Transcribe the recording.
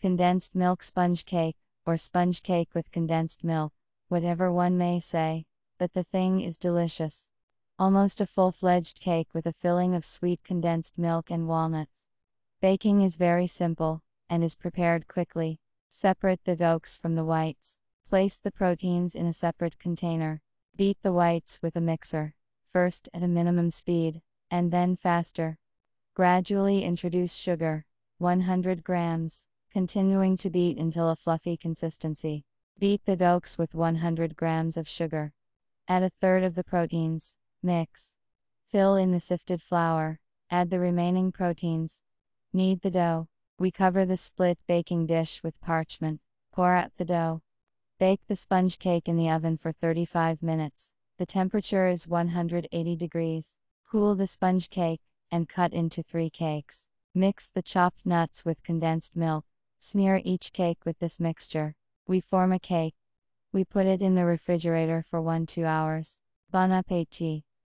Condensed milk sponge cake, or sponge cake with condensed milk, whatever one may say, but the thing is delicious. Almost a full fledged cake with a filling of sweet condensed milk and walnuts. Baking is very simple, and is prepared quickly. Separate the yolks from the whites. Place the proteins in a separate container. Beat the whites with a mixer, first at a minimum speed, and then faster. Gradually introduce sugar, 100 grams, continuing to beat until a fluffy consistency. Beat the yolks with 100 grams of sugar. Add a third of the proteins, mix. Fill in the sifted flour, add the remaining proteins. Knead the dough. We cover the split baking dish with parchment. Pour out the dough. Bake the sponge cake in the oven for 35 minutes. The temperature is 180 degrees. Cool the sponge cake and cut into 3 cakes. Mix the chopped nuts with condensed milk. Smear each cake with this mixture. We form a cake. We put it in the refrigerator for 1 2 hours. Bon appetit!